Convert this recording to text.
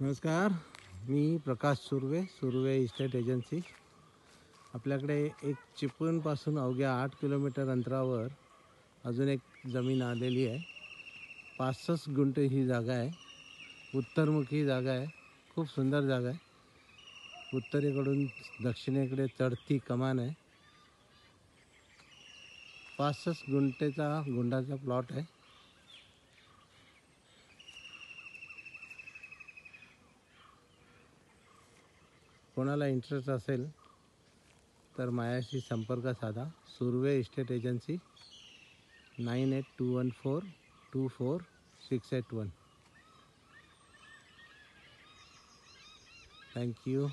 नमस्कार मी Prakash Surve Surve estate agency. आपल्याकडे एक चिपळूणपासून अवघ्या आठ किलोमीटर अंतरावर अजून एक जमीन आलेली आहे. पासष्ट गुंठे ही जागा आहे. उत्तरमुखी जागा आहे. खूप सुंदर जागा आहे. उत्तरेकडून दक्षिणेकडे चढती कमान आहे. पासष्ट गुंठेचा गुंडाचा प्लॉट आहे. कोणाला इंटरेस्ट असेल तर माझ्याशी संपर्क साधा. Surve estate agency nine eight two one four two four six eight one thank you